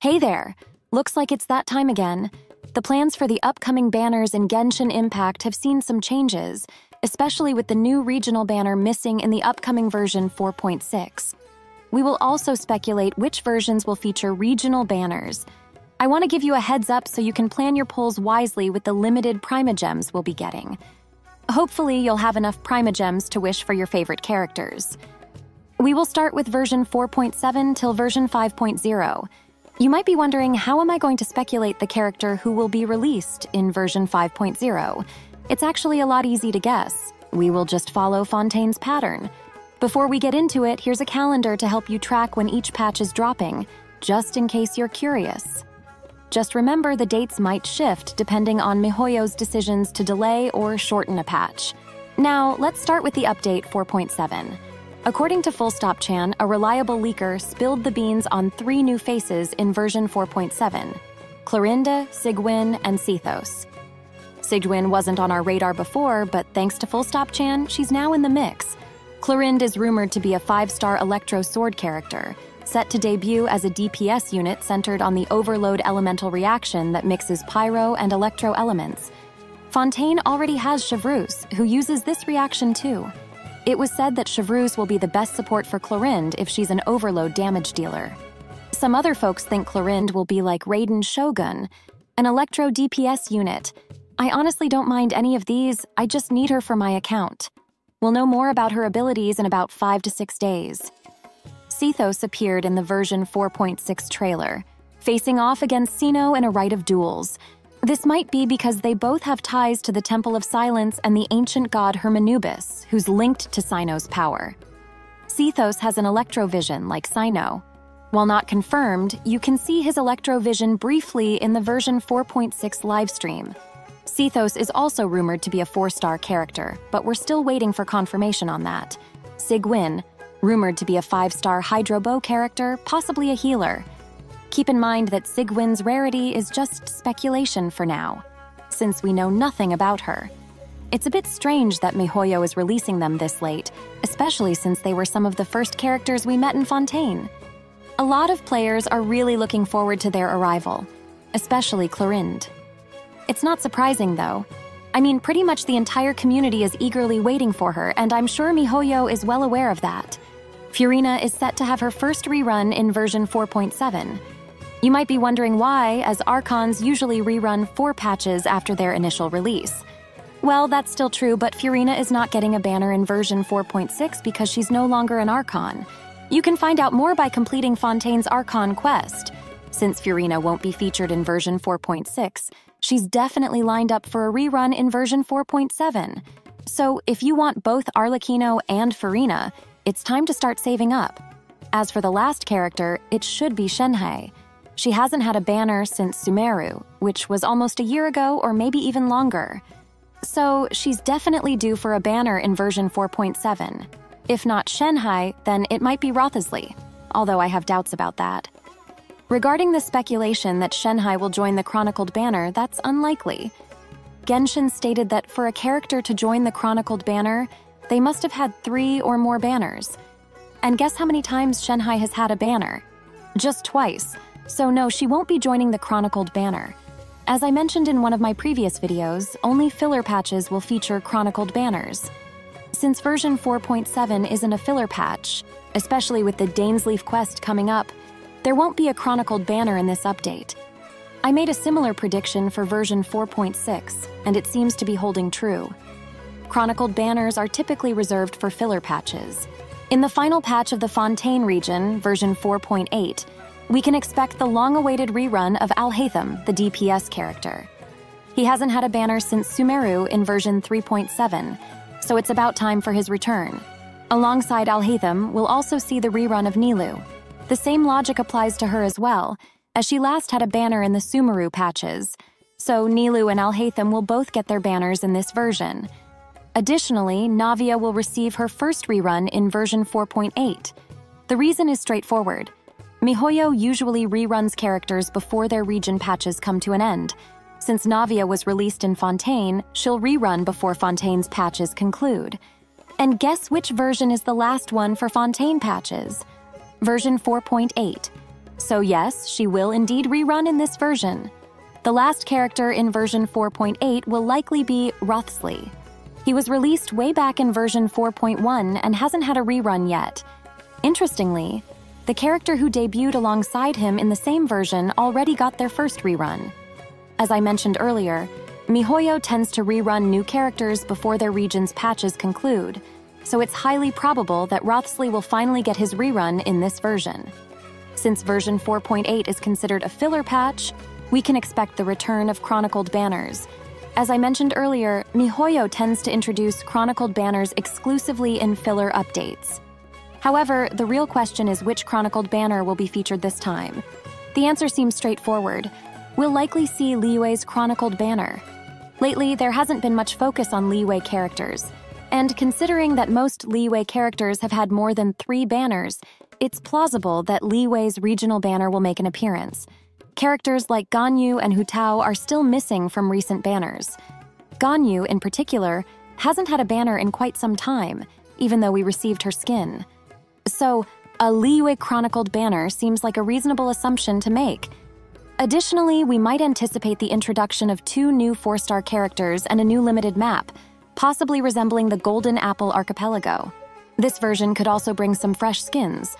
Hey there! Looks like it's that time again. The plans for the upcoming banners in Genshin Impact have seen some changes, especially with the new regional banner missing in the upcoming version 4.6. We will also speculate which versions will feature regional banners. I want to give you a heads up so you can plan your pulls wisely with the limited Primogems we'll be getting. Hopefully, you'll have enough Primogems to wish for your favorite characters. We will start with version 4.7 till version 5.0. You might be wondering how am I going to speculate the character who will be released in version 5.0? It's actually a lot easy to guess. We will just follow Fontaine's pattern. Before we get into it, here's a calendar to help you track when each patch is dropping, just in case you're curious. Just remember the dates might shift depending on MiHoYo's decisions to delay or shorten a patch. Now, let's start with the update 4.7. According to Full Stop Chan, a reliable leaker spilled the beans on three new faces in version 4.7 Clorinde, Sigewinne, and Sethos. Sigewinne wasn't on our radar before, but thanks to Full Stop Chan, she's now in the mix. Clorinde is rumored to be a five star Electro Sword character, set to debut as a DPS unit centered on the Overload elemental reaction that mixes pyro and electro elements. Fontaine already has Chevreuse, who uses this reaction too. It was said that Chevreuse will be the best support for Clorinde if she's an overload damage dealer. Some other folks think Clorinde will be like Raiden Shogun, an Electro DPS unit. I honestly don't mind any of these, I just need her for my account. We'll know more about her abilities in about 5 to 6 days. Sethos appeared in the version 4.6 trailer, facing off against Cyno in a rite of duels. This might be because they both have ties to the Temple of Silence and the ancient god Hermanubis, who's linked to Cyno's power. Sethos has an electrovision like Cyno. While not confirmed, you can see his electrovision briefly in the version 4.6 livestream. Sethos is also rumored to be a four-star character, but we're still waiting for confirmation on that. Sigewinne, rumored to be a five-star Hydro Bow character, possibly a healer. Keep in mind that Sigewinne's rarity is just speculation for now, since we know nothing about her. It's a bit strange that MiHoYo is releasing them this late, especially since they were some of the first characters we met in Fontaine. A lot of players are really looking forward to their arrival, especially Clorinde. It's not surprising, though. I mean, pretty much the entire community is eagerly waiting for her, and I'm sure MiHoYo is well aware of that. Furina is set to have her first rerun in version 4.7. You might be wondering why, as Archons usually rerun four patches after their initial release. Well, that's still true, but Furina is not getting a banner in version 4.6 because she's no longer an Archon. You can find out more by completing Fontaine's Archon quest. Since Furina won't be featured in version 4.6, she's definitely lined up for a rerun in version 4.7. So if you want both Arlecchino and Furina, it's time to start saving up. As for the last character, it should be Shenhe. She hasn't had a banner since Sumeru, which was almost a year ago or maybe even longer. So she's definitely due for a banner in version 4.7. If not Shenhe, then it might be Wriothesley, although I have doubts about that. Regarding the speculation that Shenhe will join the Chronicled banner, that's unlikely. Genshin stated that for a character to join the Chronicled banner, they must have had three or more banners. And guess how many times Shenhe has had a banner? Just twice. So no, she won't be joining the Chronicled banner. As I mentioned in one of my previous videos, only filler patches will feature Chronicled banners. Since version 4.7 isn't a filler patch, especially with the Dainsleif quest coming up, there won't be a Chronicled banner in this update. I made a similar prediction for version 4.6, and it seems to be holding true. Chronicled banners are typically reserved for filler patches. In the final patch of the Fontaine region, version 4.8, we can expect the long-awaited rerun of Alhaitham, the DPS character. He hasn't had a banner since Sumeru in version 3.7, so it's about time for his return. Alongside Alhaitham, we'll also see the rerun of Nilou. The same logic applies to her as well, as she last had a banner in the Sumeru patches, so Nilou and Alhaitham will both get their banners in this version. Additionally, Navia will receive her first rerun in version 4.8. The reason is straightforward. MiHoYo usually reruns characters before their region patches come to an end. Since Navia was released in Fontaine, she'll rerun before Fontaine's patches conclude. And guess which version is the last one for Fontaine patches? Version 4.8. So, yes, she will indeed rerun in this version. The last character in version 4.8 will likely be Wriothesley. He was released way back in version 4.1 and hasn't had a rerun yet. Interestingly, the character who debuted alongside him in the same version already got their first rerun. As I mentioned earlier, MiHoYo tends to rerun new characters before their region's patches conclude, so it's highly probable that Wriothesley will finally get his rerun in this version. Since version 4.8 is considered a filler patch, we can expect the return of Chronicled Banners. As I mentioned earlier, MiHoYo tends to introduce Chronicled Banners exclusively in filler updates. However, the real question is which Chronicled Banner will be featured this time. The answer seems straightforward. We'll likely see Liyue's Chronicled Banner. Lately, there hasn't been much focus on Liyue characters. And considering that most Liyue characters have had more than three banners, it's plausible that Liyue's regional banner will make an appearance. Characters like Ganyu and Hu Tao are still missing from recent banners. Ganyu, in particular, hasn't had a banner in quite some time, even though we received her skin. So, a Liyue chronicled banner seems like a reasonable assumption to make. Additionally, we might anticipate the introduction of two new four star characters and a new limited map, possibly resembling the Golden Apple Archipelago. This version could also bring some fresh skins.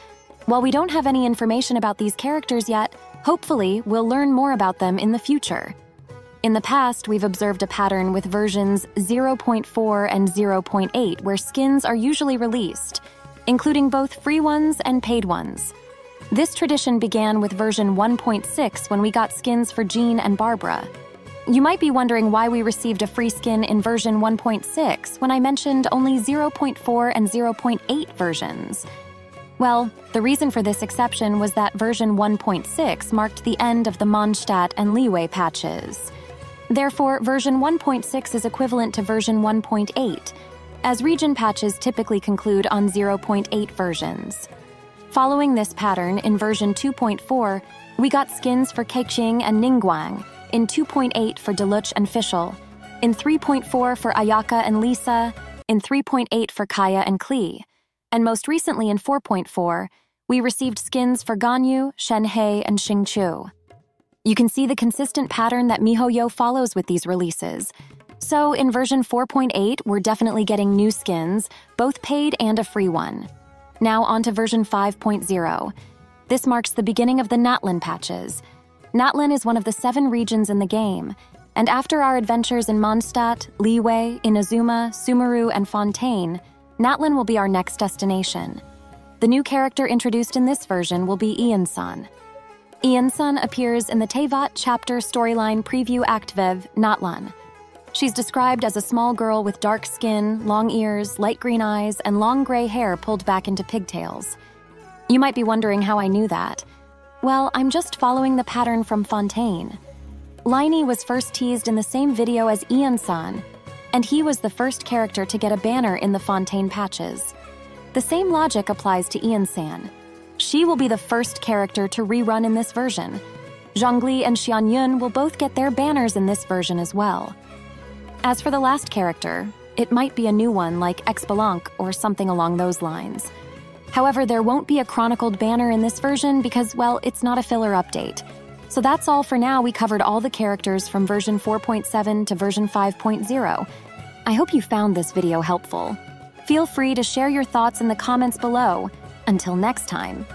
While we don't have any information about these characters yet, hopefully we'll learn more about them in the future. In the past, we've observed a pattern with versions 0.4 and 0.8 where skins are usually released, including both free ones and paid ones. This tradition began with version 1.6 when we got skins for Jean and Barbara. You might be wondering why we received a free skin in version 1.6 when I mentioned only 0.4 and 0.8 versions. Well, the reason for this exception was that version 1.6 marked the end of the Mondstadt and Liyue patches. Therefore, version 1.6 is equivalent to version 1.8, as region patches typically conclude on 0.8 versions. Following this pattern, in version 2.4, we got skins for Keqing and Ningguang, in 2.8 for Diluc and Fischl, in 3.4 for Ayaka and Lisa, in 3.8 for Kaeya and Klee, and most recently in 4.4, we received skins for Ganyu, Shenhe, and Xingqiu. You can see the consistent pattern that MiHoYo follows with these releases. So, in version 4.8, we're definitely getting new skins, both paid and a free one. Now on to version 5.0. This marks the beginning of the Natlan patches. Natlan is one of the seven regions in the game, and after our adventures in Mondstadt, Liyue, Inazuma, Sumeru, and Fontaine, Natlan will be our next destination. The new character introduced in this version will be Iansan. Iansan appears in the Teyvat chapter storyline preview Act Vev, Natlan. She's described as a small girl with dark skin, long ears, light green eyes, and long gray hair pulled back into pigtails. You might be wondering how I knew that. Well, I'm just following the pattern from Fontaine. Lyney was first teased in the same video as Iansan, and he was the first character to get a banner in the Fontaine patches. The same logic applies to Iansan. She will be the first character to rerun in this version. Zhongli and Xianyun will both get their banners in this version as well. As for the last character, it might be a new one like Xbalanque or something along those lines. However, there won't be a chronicled banner in this version because, well, it's not a filler update. So that's all for now. We covered all the characters from version 4.7 to version 5.0. I hope you found this video helpful. Feel free to share your thoughts in the comments below. Until next time.